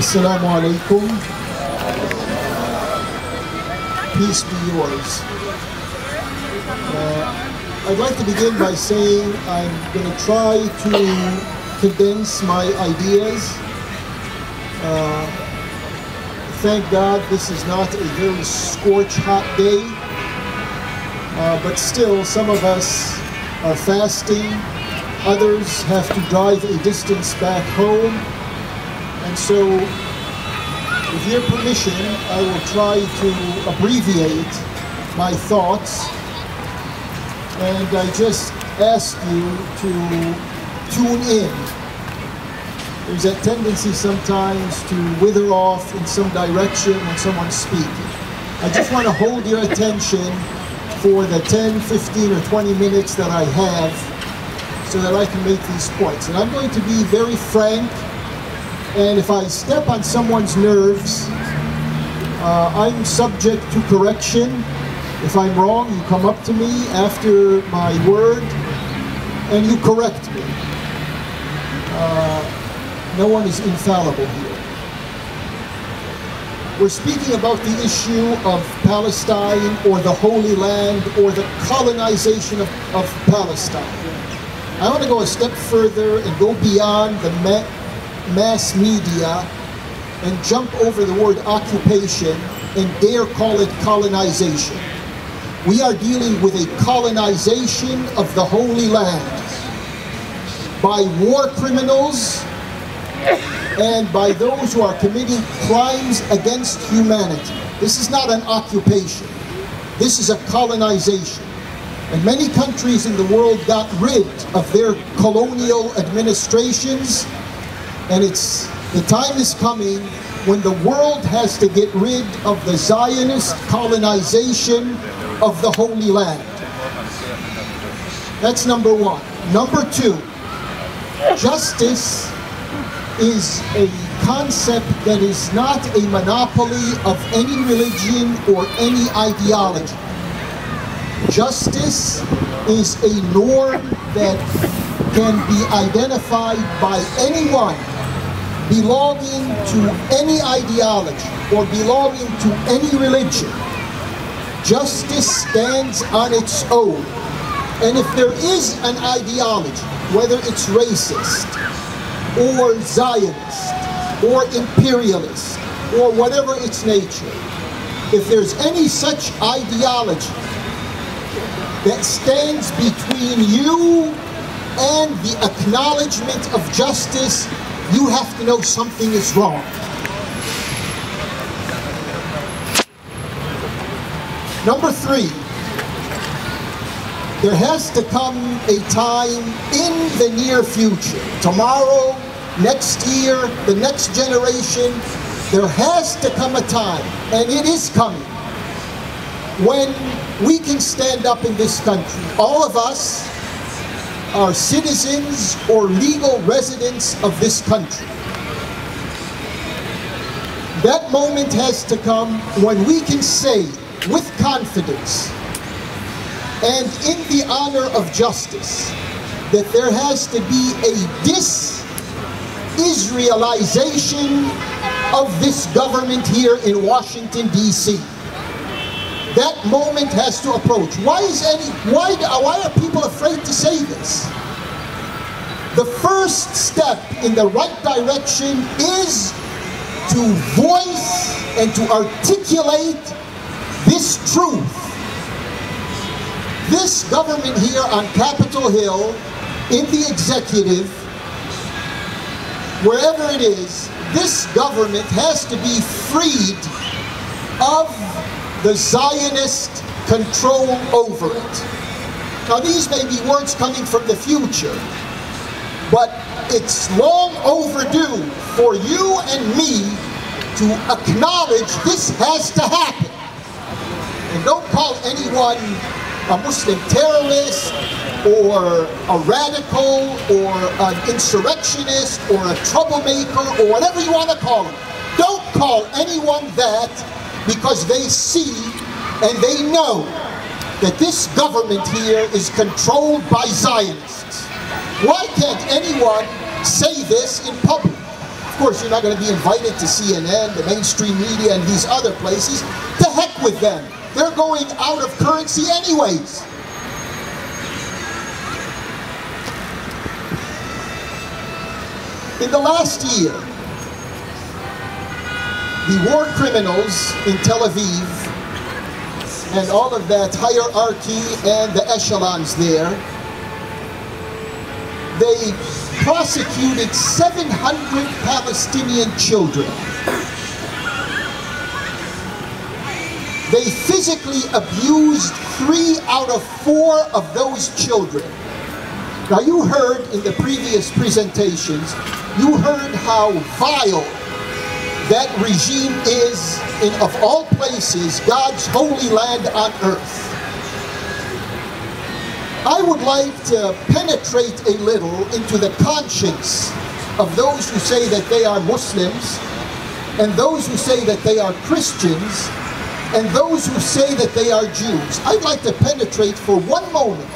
Assalamu alaikum. Peace be yours. Uh, I'd like to begin by saying I'm going to try to condense my ideas. Uh, thank God this is not a very scorch hot day, uh, but still some of us are fasting, others have to drive a distance back home, and so with your permission, I will try to abbreviate my thoughts, and I just ask you to tune in. There's that tendency sometimes to wither off in some direction when someone's speaking. I just want to hold your attention for the 10, 15, or 20 minutes that I have so that I can make these points. And I'm going to be very frank, and if I step on someone's nerves, uh, I'm subject to correction. If I'm wrong, you come up to me after my word and you correct me. Uh, no one is infallible here. We're speaking about the issue of Palestine or the Holy Land or the colonization of, of Palestine. I want to go a step further and go beyond the mass media and jump over the word occupation and dare call it colonization. We are dealing with a colonization of the Holy Land by war criminals and by those who are committing crimes against humanity. This is not an occupation. This is a colonization. And many countries in the world got rid of their colonial administrations, and it's the time is coming when the world has to get rid of the Zionist colonization of the Holy Land. That's number one. Number two, justice is a concept that is not a monopoly of any religion or any ideology. Justice is a norm that can be identified by anyone belonging to any ideology or belonging to any religion. Justice stands on its own. And if there is an ideology, whether it's racist, or Zionist, or imperialist, or whatever its nature, if there's any such ideology that stands between you and the acknowledgement of justice, you have to know something is wrong. Number three, there has to come a time in the near future, tomorrow, next year, the next generation, there has to come a time, and it is coming, when we can stand up in this country. All of us are citizens or legal residents of this country. That moment has to come when we can say with confidence and in the honor of justice that there has to be a dis-Israelization of this government here in Washington, D.C. That moment has to approach. Why is any, why, why are people afraid to say this? The first step in the right direction is to voice and to articulate this truth. This government here on Capitol Hill, in the executive, wherever it is, this government has to be freed of the Zionist control over it. Now these may be words coming from the future, but it's long overdue for you and me to acknowledge this has to happen. And don't call anyone a Muslim terrorist or a radical or an insurrectionist or a troublemaker or whatever you want to call them. Don't call anyone that because they see and they know that this government here is controlled by Zionists. Why can't anyone say this in public? Of course, you're not going to be invited to CNN, the mainstream media, and these other places. To heck with them. They're going out of currency anyways. In the last year, the war criminals in Tel Aviv and all of that hierarchy and the echelons there, they prosecuted 700 Palestinian children. They physically abused three out of four of those children. Now you heard in the previous presentations, you heard how vile that regime is in, of all places, God's holy land on earth. I would like to penetrate a little into the conscience of those who say that they are Muslims and those who say that they are Christians and those who say that they are Jews. I'd like to penetrate for one moment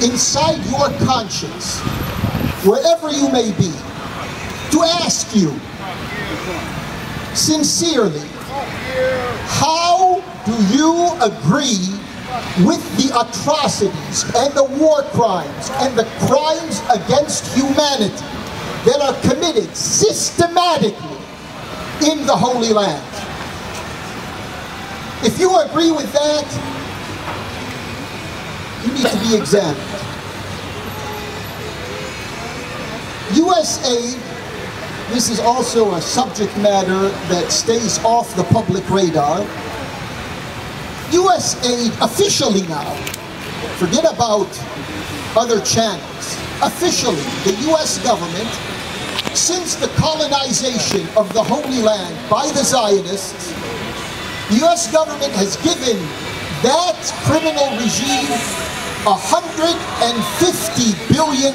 inside your conscience, wherever you may be, to ask you sincerely, how do you agree with the atrocities and the war crimes and the crimes against humanity that are committed systematically in the Holy Land? If you agree with that, you need to be examined. USAID, this is also a subject matter that stays off the public radar. USAID officially now, forget about other channels, officially the US government, since the colonization of the Holy Land by the Zionists, the U.S. government has given that criminal regime $150 billion.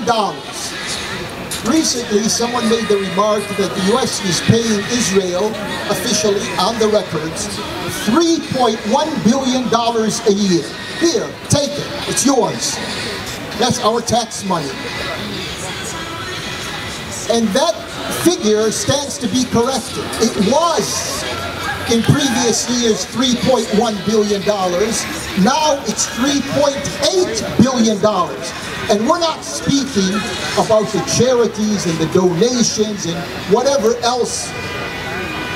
Recently, someone made the remark that the U.S. is paying Israel, officially on the records, $3.1 billion a year. Here, take it. It's yours. That's our tax money. And that figure stands to be corrected. It was in previous years $3.1 billion. Now it's $3.8 billion. And we're not speaking about the charities and the donations and whatever else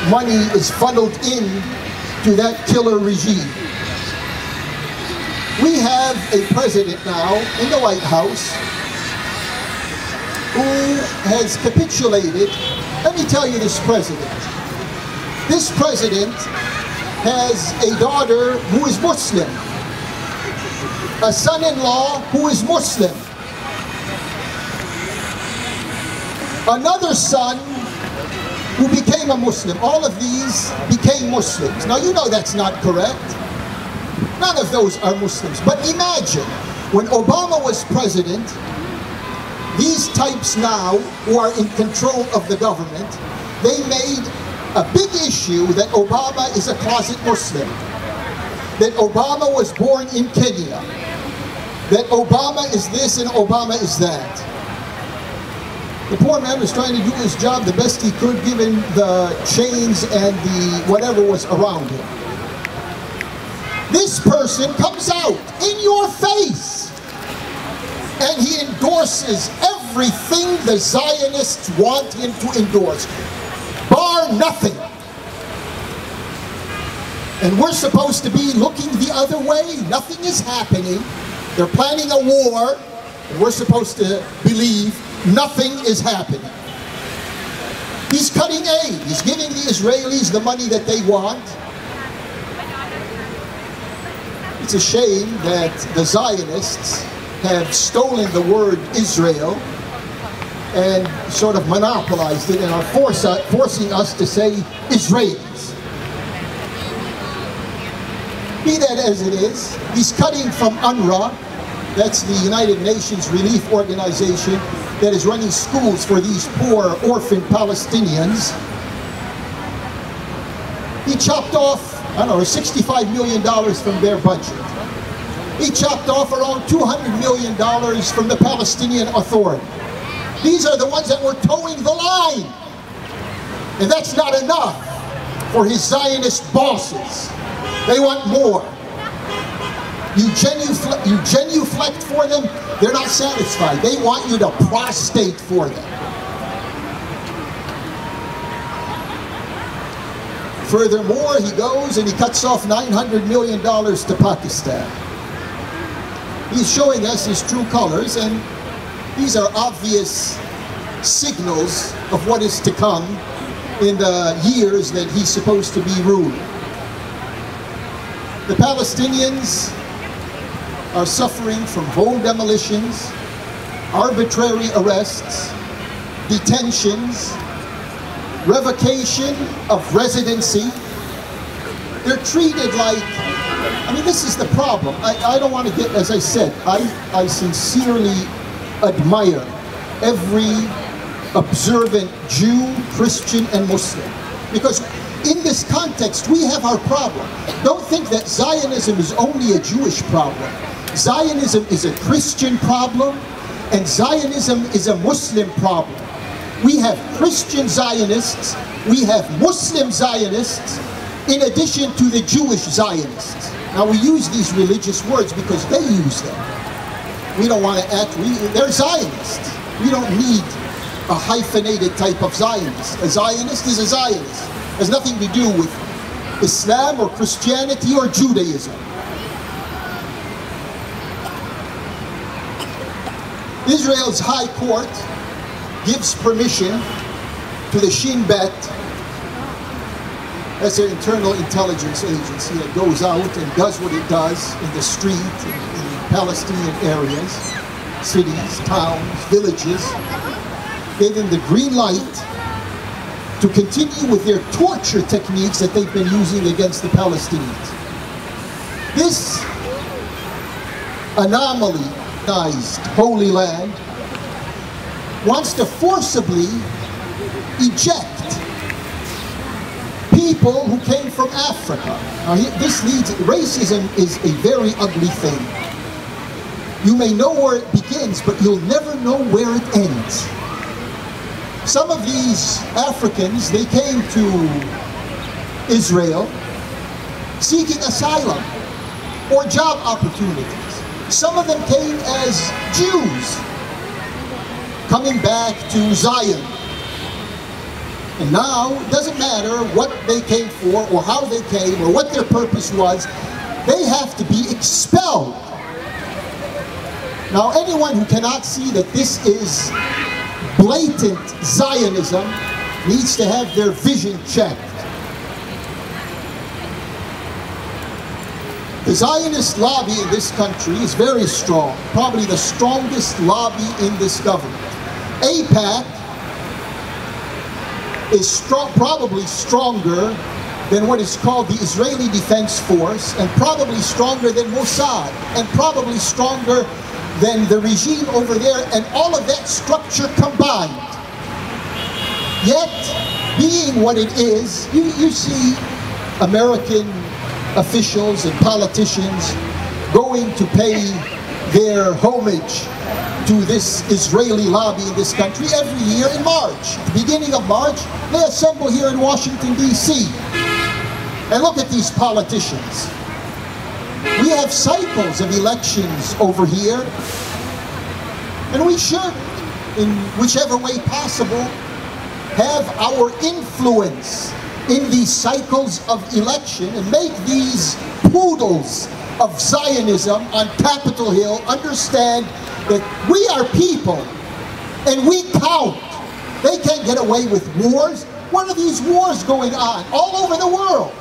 money is funneled in to that killer regime. We have a president now in the White House who has capitulated. Let me tell you this president. This president has a daughter who is Muslim, a son-in-law who is Muslim, another son who became a Muslim. All of these became Muslims. Now you know that's not correct. None of those are Muslims. But imagine, when Obama was president, these types now, who are in control of the government, they made a big issue that Obama is a closet Muslim, that Obama was born in Kenya, that Obama is this and Obama is that. The poor man was trying to do his job the best he could given the chains and the whatever was around him. This person comes out in your face and he endorses everything the Zionists want him to endorse bar nothing. And we're supposed to be looking the other way. Nothing is happening. They're planning a war, and we're supposed to believe nothing is happening. He's cutting aid. He's giving the Israelis the money that they want. It's a shame that the Zionists have stolen the word Israel and sort of monopolized it and are force, forcing us to say Israelis. Be that as it is, he's cutting from UNRWA, that's the United Nations Relief Organization that is running schools for these poor orphan Palestinians. He chopped off, I don't know, $65 million from their budget. He chopped off around $200 million from the Palestinian Authority. These are the ones that were toeing the line. And that's not enough for his Zionist bosses. They want more. You, genuflect, you genuflect for them, they're not satisfied. They want you to prostate for them. Furthermore, he goes and he cuts off $900 million to Pakistan. He's showing us his true colors, and these are obvious signals of what is to come in the years that he's supposed to be ruling. The Palestinians are suffering from home demolitions, arbitrary arrests, detentions, revocation of residency. They're treated like, I mean, this is the problem. I, I don't want to get, as I said, I, I sincerely admire every observant Jew, Christian, and Muslim. Because in this context, we have our problem. Don't think that Zionism is only a Jewish problem. Zionism is a Christian problem, and Zionism is a Muslim problem. We have Christian Zionists, we have Muslim Zionists, in addition to the Jewish Zionists. Now we use these religious words because they use them. We don't want to act, we, they're Zionists. We don't need a hyphenated type of Zionist. A Zionist is a Zionist. It has nothing to do with Islam or Christianity or Judaism. Israel's High Court gives permission to the Shin Bet, as their internal intelligence agency that goes out and does what it does in the street, Palestinian areas, cities, towns, villages, gave them the green light to continue with their torture techniques that they've been using against the Palestinians. This anomaly, Holy Land, wants to forcibly eject people who came from Africa. Now, this leads, racism is a very ugly thing. You may know where it begins, but you'll never know where it ends. Some of these Africans, they came to Israel seeking asylum or job opportunities. Some of them came as Jews coming back to Zion. And now, it doesn't matter what they came for or how they came or what their purpose was, they have to be expelled. Now, anyone who cannot see that this is blatant Zionism needs to have their vision checked. The Zionist lobby in this country is very strong, probably the strongest lobby in this government. AIPAC is strong, probably stronger than what is called the Israeli Defense Force, and probably stronger than Mossad, and probably stronger than the regime over there, and all of that structure combined. Yet, being what it is, you, you see American officials and politicians going to pay their homage to this Israeli lobby in this country every year in March. At the beginning of March, they assemble here in Washington, D.C. And look at these politicians. We have cycles of elections over here, and we should, in whichever way possible, have our influence in these cycles of election and make these poodles of Zionism on Capitol Hill understand that we are people and we count. They can't get away with wars. What are these wars going on all over the world?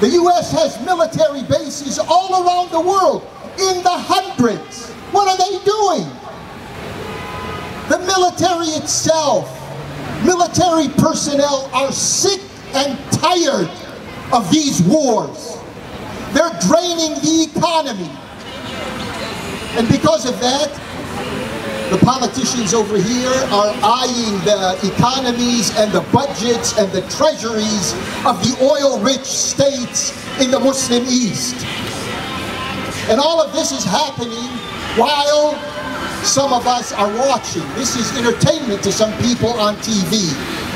The U.S. has military bases all around the world in the hundreds. What are they doing? The military itself, military personnel are sick and tired of these wars. They're draining the economy. And because of that, the politicians over here are eyeing the economies and the budgets and the treasuries of the oil-rich states in the Muslim East. And all of this is happening while some of us are watching. This is entertainment to some people on TV.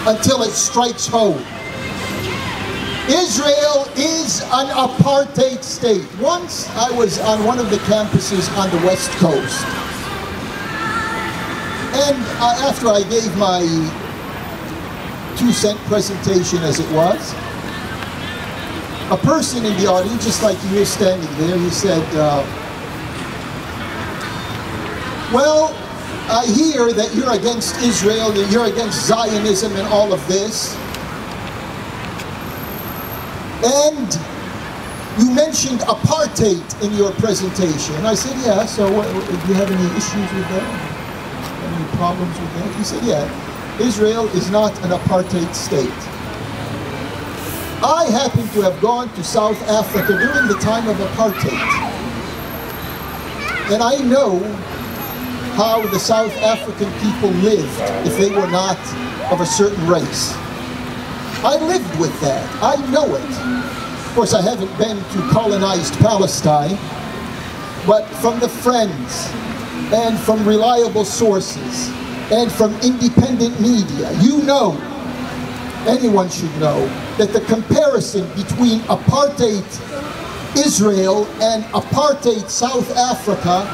until it strikes home. Israel is an apartheid state. Once I was on one of the campuses on the West Coast. And uh, after I gave my two cent presentation as it was, a person in the audience, just like you were standing there, he said, uh, well, I hear that you're against Israel, that you're against Zionism and all of this. And you mentioned apartheid in your presentation. I said, yeah, so what, do you have any issues with that? Problems with that? He said, yeah, Israel is not an apartheid state. I happen to have gone to South Africa during the time of apartheid. And I know how the South African people lived if they were not of a certain race. I lived with that. I know it. Of course, I haven't been to colonized Palestine, but from the friends and from reliable sources and from independent media, you know, anyone should know, that the comparison between apartheid Israel and apartheid South Africa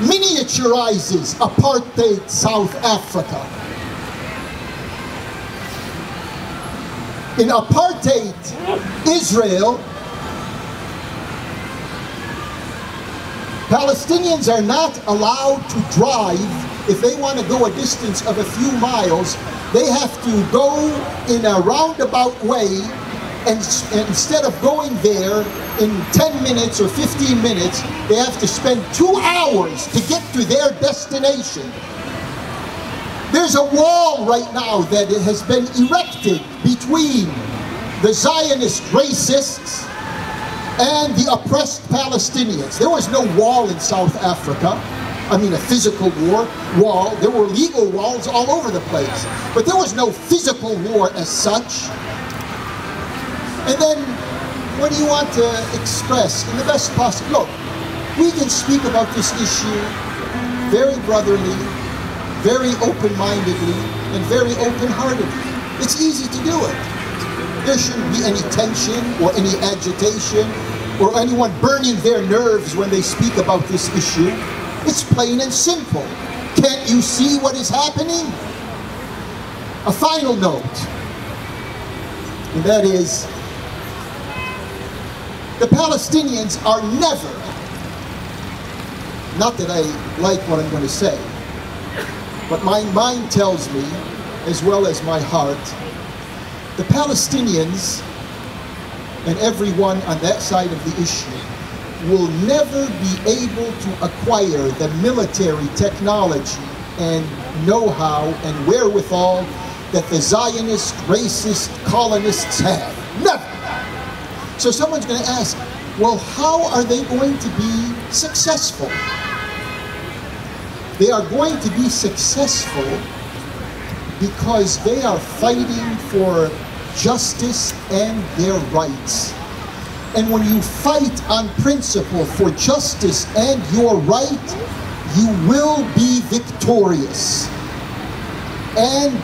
miniaturizes apartheid South Africa. in apartheid Israel, Palestinians are not allowed to drive if they want to go a distance of a few miles. They have to go in a roundabout way and, and, instead of going there in 10 minutes or 15 minutes they have to spend two hours to get to their destination. There's a wall right now that has been erected between the Zionist racists and the oppressed Palestinians. There was no wall in South Africa. I mean, a physical war, wall. There were legal walls all over the place. But there was no physical war as such. And then, what do you want to express in the best possible? Look, we can speak about this issue very brotherly, very open-mindedly and very open-heartedly. It's easy to do it. There shouldn't be any tension or any agitation or anyone burning their nerves when they speak about this issue. It's plain and simple. Can't you see what is happening? A final note, and that is, the Palestinians are never, not that I like what I'm going to say, but my mind tells me, as well as my heart, the Palestinians and everyone on that side of the issue will never be able to acquire the military technology and know-how and wherewithal that the Zionist, racist colonists have. Never. So someone's going to ask, well, how are they going to be successful? They are going to be successful because they are fighting for justice and their rights. And when you fight on principle for justice and your right, you will be victorious. And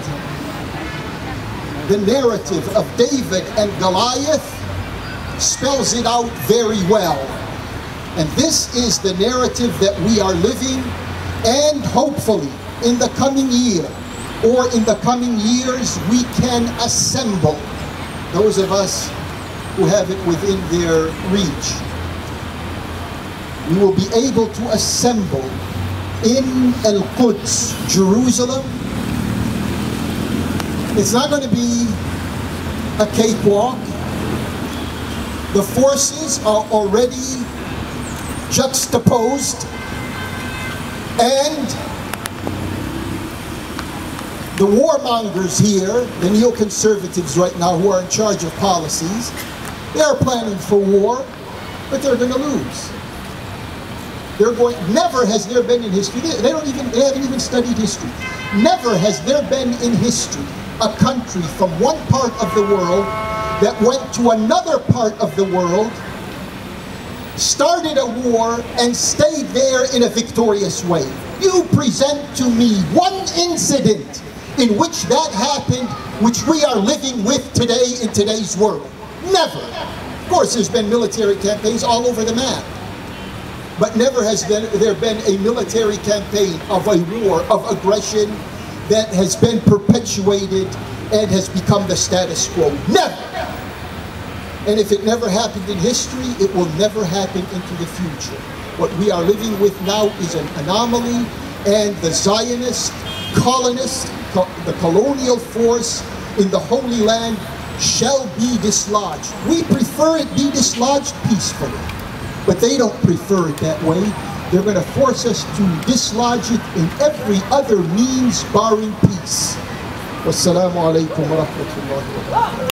the narrative of David and Goliath spells it out very well. And this is the narrative that we are living and hopefully in the coming year or in the coming years we can assemble those of us who have it within their reach. We will be able to assemble in Al-Quds, Jerusalem. It's not going to be a cakewalk. The forces are already juxtaposed and the warmongers here, the neoconservatives right now who are in charge of policies, they are planning for war, but they're going to lose. They're going, never has there been in history, they don't even, they haven't even studied history. Never has there been in history a country from one part of the world that went to another part of the world started a war and stayed there in a victorious way. You present to me one incident in which that happened, which we are living with today in today's world. Never. Of course, there's been military campaigns all over the map. But never has there been a military campaign of a war, of aggression, that has been perpetuated and has become the status quo. Never! And if it never happened in history, it will never happen into the future. What we are living with now is an anomaly, and the Zionist, colonist, co the colonial force in the Holy Land shall be dislodged. We prefer it be dislodged peacefully, but they don't prefer it that way. They're going to force us to dislodge it in every other means barring peace. Wassalamu alaikum wa rahmatullahi wa barakatuh.